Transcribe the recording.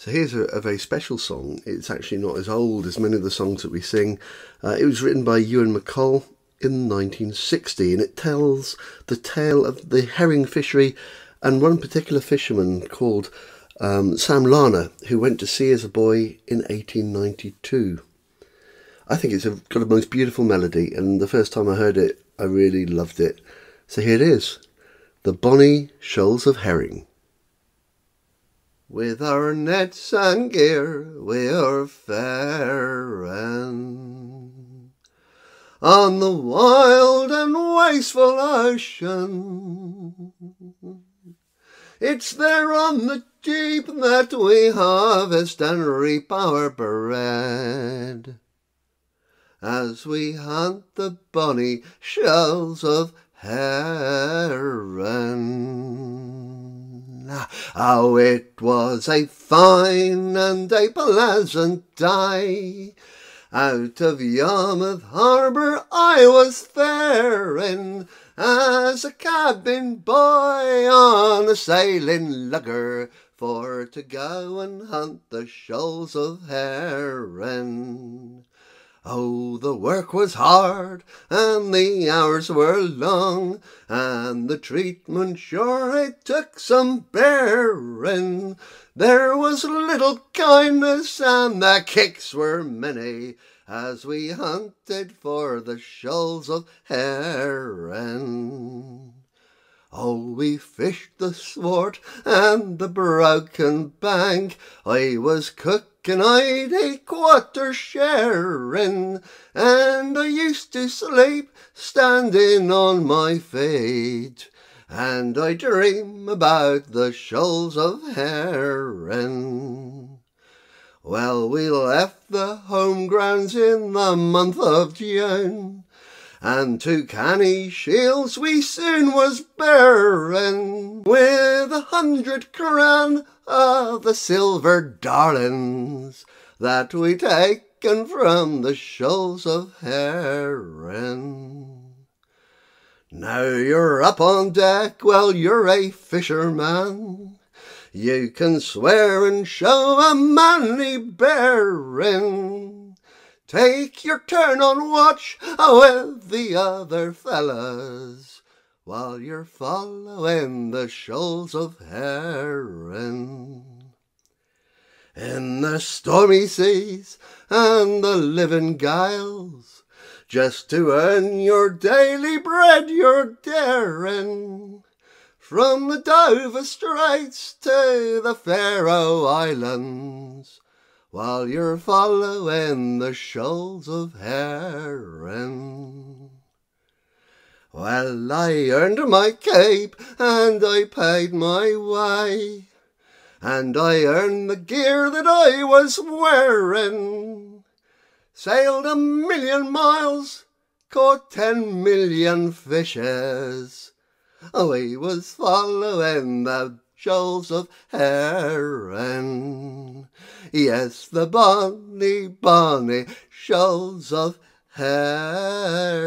So here's a, a, very special song. It's actually not as old as many of the songs that we sing. Uh, it was written by Ewan MacColl in 1960 and it tells the tale of the herring fishery and one particular fisherman called um, Sam Larner who went to sea as a boy in 1892. I think it's a, got a most beautiful melody and the first time I heard it I really loved it. So here it is The Bonny Shoals of Herring. With our nets and gear we are faring on the wild and wasteful ocean. It's there on the deep that we harvest and reap our bread. As we hunt the bonny shoals of herring. Oh, it was a fine and a pleasant day. Out of Yarmouth Harbour I was faring as a cabin boy on a sailing lugger for to go and hunt the shoals of herring. Oh, the work was hard, and the hours were long, and the treatment sure it took some bearing. There was little kindness, and the kicks were many, as we hunted for the shoals of herring. Oh, we fished the Swarth and the broken bank. I was cook and I'd a quarter sharing, and I used to sleep standing on my feet. And I dream about the shoals of herring. Well, we left the home grounds in the month of June and two canny shields we soon was bearing with a hundred cran of the silver darlings that we taken from the shoals of herring. Now you're up on deck, well you're a fisherman. You can swear and show a manly bearing Take your turn on watch oh, with the other fellas while you're following the shoals of herring. In the stormy seas and the living gales, just to earn your daily bread you're daring. From the Dover Straits to the Faroe Islands, while you're following the shoals of herring. Well, I earned my cape and I paid my way, and I earned the gear that I was wearing. Sailed a million miles, caught ten million fishes. We was following the shoals of heron. Yes, the bonny, bonny shoals of herring.